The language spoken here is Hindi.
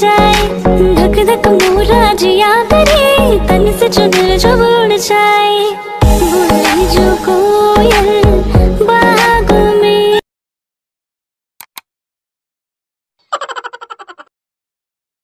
जाए। धक धक मोरा जिया करे तन से जो दिल जो उड़ जाए।